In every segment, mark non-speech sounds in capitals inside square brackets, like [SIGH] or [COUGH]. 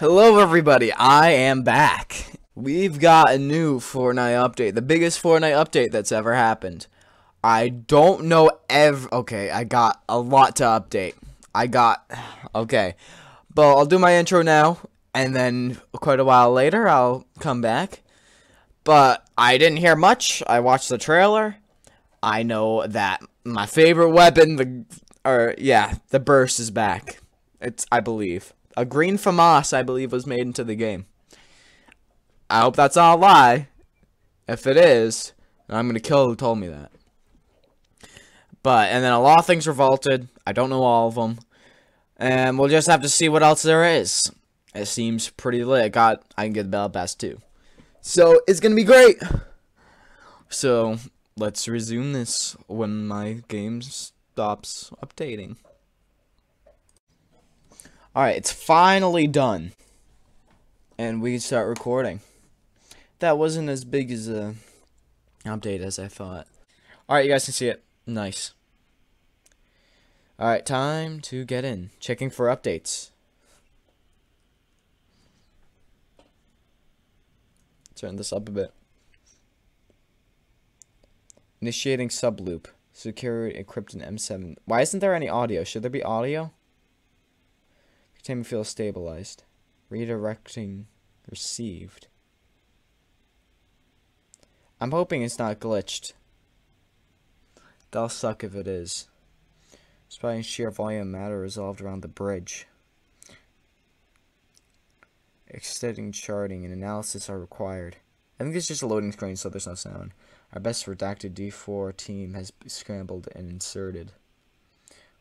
Hello everybody, I am back. We've got a new Fortnite update, the biggest Fortnite update that's ever happened. I don't know ev- okay, I got a lot to update. I got, [SIGHS] okay, but I'll do my intro now, and then quite a while later I'll come back. But I didn't hear much, I watched the trailer. I know that my favorite weapon, the, or yeah, the burst is back. It's, I believe. A green FAMAS, I believe, was made into the game. I hope that's not a lie. If it is, I'm going to kill who told me that. But, and then a lot of things revolted. I don't know all of them. And we'll just have to see what else there is. It seems pretty lit. I got, I can get the Battle Pass too. So, it's going to be great. So, let's resume this when my game stops updating. Alright, it's finally done. And we can start recording. That wasn't as big as a update as I thought. Alright, you guys can see it. Nice. Alright, time to get in. Checking for updates. Turn this up a bit. Initiating subloop. Secure encrypted M7. Why isn't there any audio? Should there be audio? Containment field stabilized. Redirecting received. I'm hoping it's not glitched. That'll suck if it is. Spying sheer volume matter resolved around the bridge. Extending charting and analysis are required. I think it's just a loading screen so there's no sound. Our best redacted D4 team has scrambled and inserted.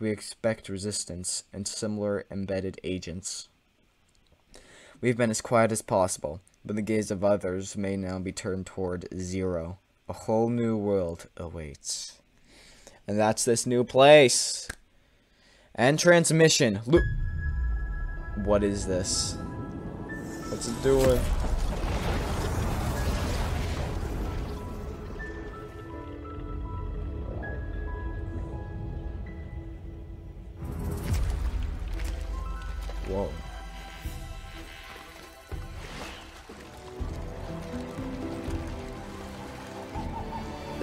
We expect resistance and similar embedded agents. We've been as quiet as possible, but the gaze of others may now be turned toward zero. A whole new world awaits. And that's this new place. And transmission. Look. What is this? What's it doing?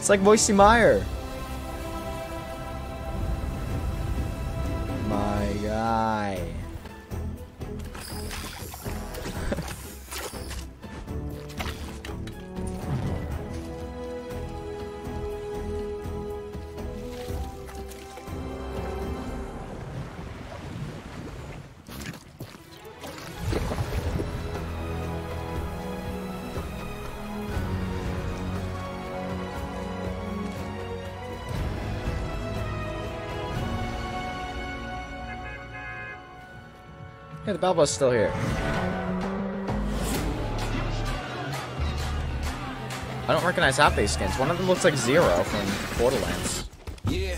It's like Moisty Mire. Yeah, the Balboa's still here. I don't recognize half these skins. One of them looks like Zero from Borderlands. Yeah.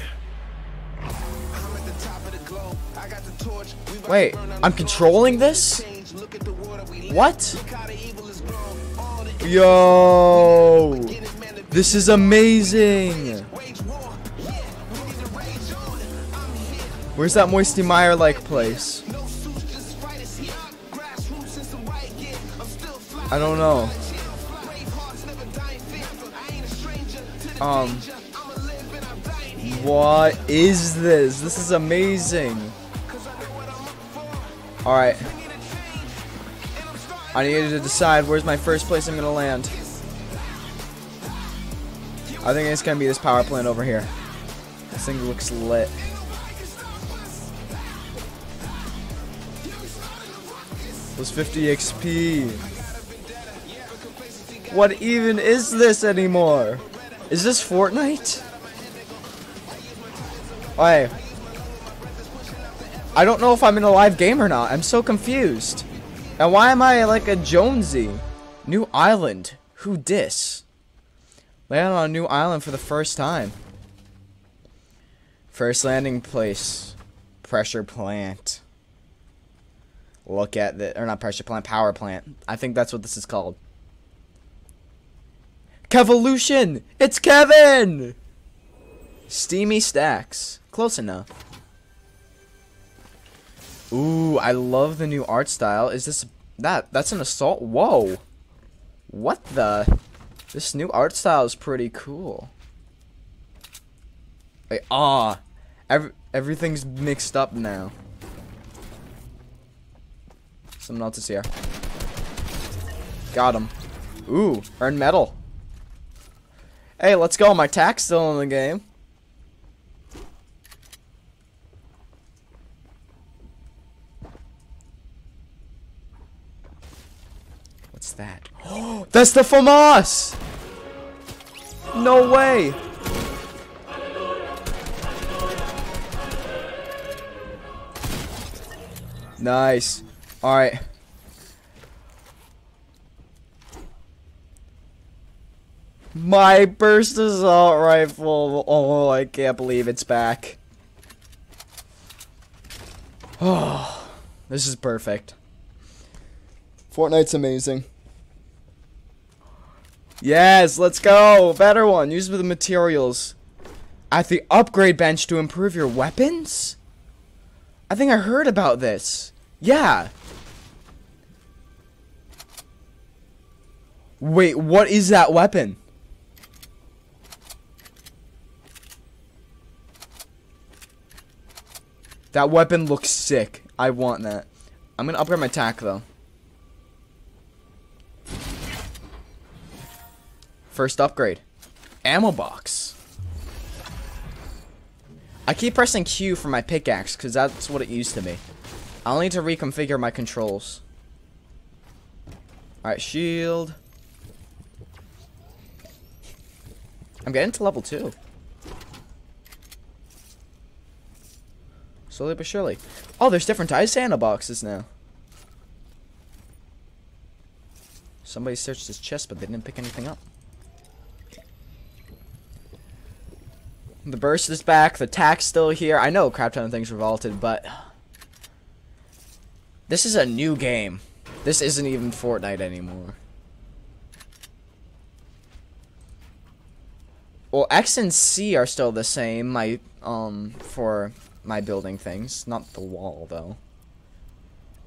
Wait, I'm controlling this? What? Yo! This is amazing! Where's that Moisty Mire like place? I don't know. Um. What is this? This is amazing. Alright. I need to decide where's my first place I'm gonna land. I think it's gonna be this power plant over here. This thing looks lit. Was 50 XP. What even is this anymore? Is this Fortnite? Hey. I don't know if I'm in a live game or not. I'm so confused. And why am I like a Jonesy? New island. Who dis? Land on a new island for the first time. First landing place. Pressure plant. Look at the, or not pressure plant, power plant. I think that's what this is called. Kevolution! It's Kevin! Steamy stacks. Close enough. Ooh, I love the new art style. Is this That that's an assault. Whoa. What the? This new art style is pretty cool. Ah, every, everything's mixed up now. Something else is here. Got him. Ooh, earn medal. Hey, let's go. My tack's still in the game. What's that? Oh, [GASPS] that's the FAMAS! No way! Nice. Alright. My burst assault rifle. Oh, I can't believe it's back. Oh, [SIGHS] this is perfect. Fortnite's amazing. Yes, let's go. Better one. Use the materials at the upgrade bench to improve your weapons? I think I heard about this. Yeah. Wait, what is that weapon? That weapon looks sick. I want that. I'm gonna upgrade my tack though. First upgrade. Ammo box. I keep pressing Q for my pickaxe because that's what it used to be. I'll need to reconfigure my controls. Alright, shield. I'm getting to level 2. Slowly but surely. Oh, there's different types of ammo boxes now. Somebody searched his chest, but they didn't pick anything up. The burst is back. The tack's still here. I know crap ton of things revolted, but... This is a new game. This isn't even Fortnite anymore. Well, X and C are still the same. My, um, for my building things. Not the wall, though.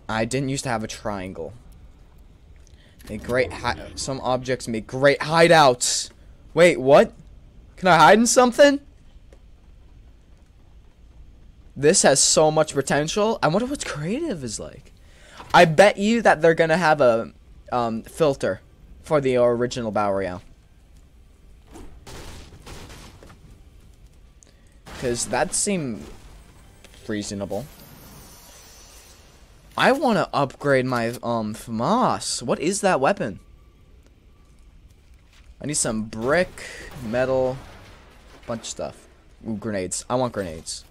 I didn't used to have a triangle. Make great some objects make great hideouts. Wait, what? Can I hide in something? This has so much potential. I wonder what creative is like. I bet you that they're gonna have a um, filter for the original Battle Royale. Because that seemed reasonable. I want to upgrade my um FAMAS. What is that weapon? I need some brick, metal, bunch of stuff. Ooh, grenades. I want grenades.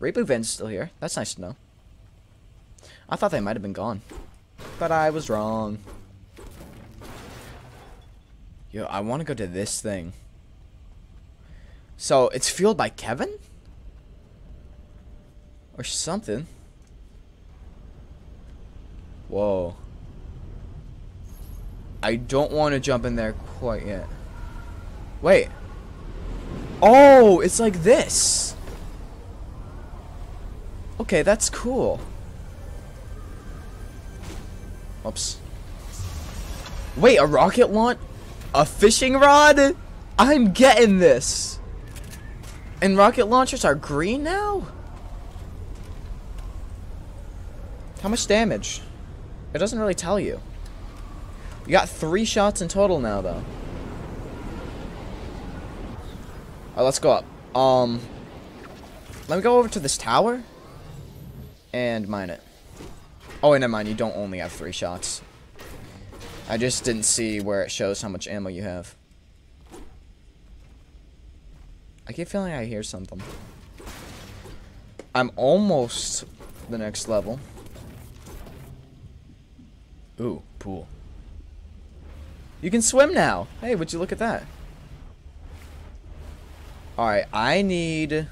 Reboot Van's still here. That's nice to know. I thought they might have been gone. But I was wrong. Yo, I want to go to this thing. So, it's fueled by Kevin? Or something. Whoa. I don't want to jump in there quite yet. Wait. Oh, it's like this. Okay, that's cool. Oops. Wait, a rocket launch? A fishing rod? I'm getting this. And rocket launchers are green now? How much damage? It doesn't really tell you. You got three shots in total now, though. Alright, let's go up. Um, let me go over to this tower and mine it. Oh, wait, never mind. You don't only have three shots. I just didn't see where it shows how much ammo you have. I keep feeling I hear something. I'm almost the next level. Ooh, pool. You can swim now. Hey, would you look at that? Alright, I need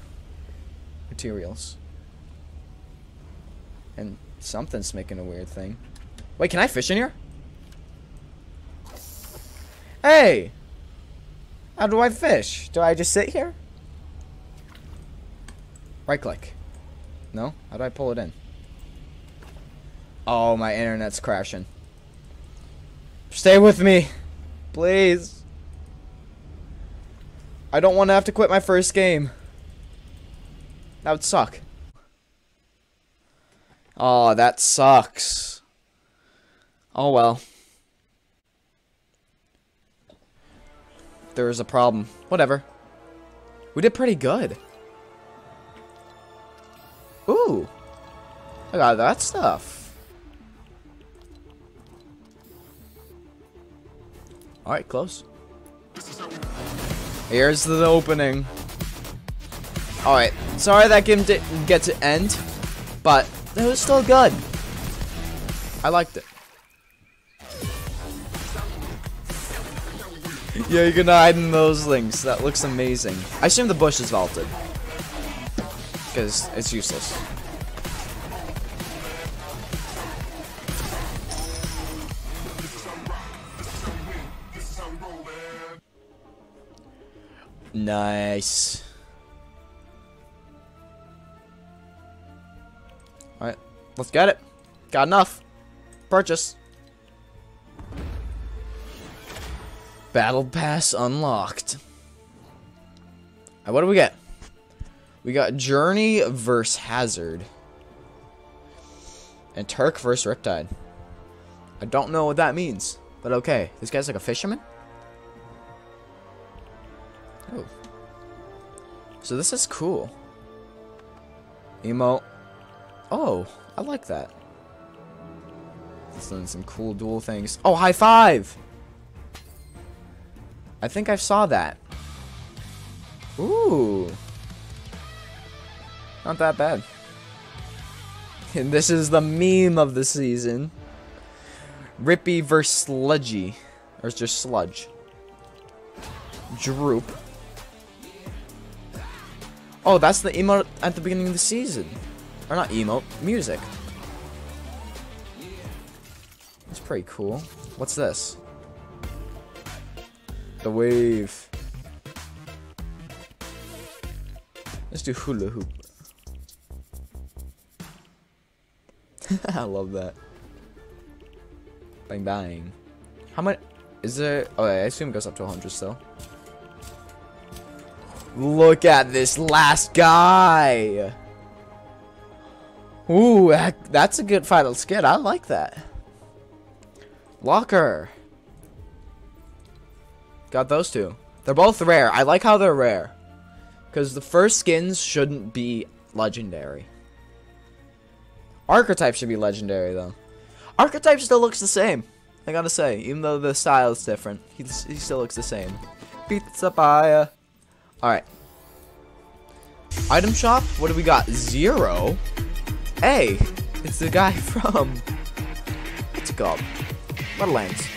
materials. And something's making a weird thing. Wait, can I fish in here? Hey! How do I fish? Do I just sit here? Right click. No? How do I pull it in? Oh, my internet's crashing. Stay with me. Please. I don't want to have to quit my first game. That would suck. Oh, that sucks. Oh well. There is a problem. Whatever. We did pretty good. Ooh. I got that stuff. Alright, close. Here's the opening. Alright, sorry that game didn't get to end, but it was still good. I liked it. [LAUGHS] yeah, you can hide in those links. That looks amazing. I assume the bush is vaulted. Because it's useless. Nice. Alright, let's get it. Got enough. Purchase. Battle Pass unlocked. Right, what do we get? We got Journey versus Hazard. And Turk versus Riptide. I don't know what that means. But okay. This guy's like a fisherman? Oh. So this is cool. Emote. Oh, I like that. Some, some cool dual things. Oh, high five! I think I saw that. Ooh. Not that bad. [LAUGHS] And this is the meme of the season. Rippy versus Sludgy. Or it's just Sludge. Droop. Oh, that's the emote at the beginning of the season. Or not emote, music. It's pretty cool. What's this? The wave. Let's do hula hoop. [LAUGHS] I love that. Bang bang. How much is there? Oh, I assume it goes up to 100 still. Look at this last guy. Ooh, that's a good final skit. I like that. Locker. Got those two. They're both rare. I like how they're rare. Because the first skins shouldn't be legendary. Archetype should be legendary, though. Archetype still looks the same. I gotta say, even though the style is different, he, he still looks the same. Pizza pie. Uh, Alright. Item shop? What do we got? Zero? Hey, it's the guy [LAUGHS] from... What's it called? Borderlands.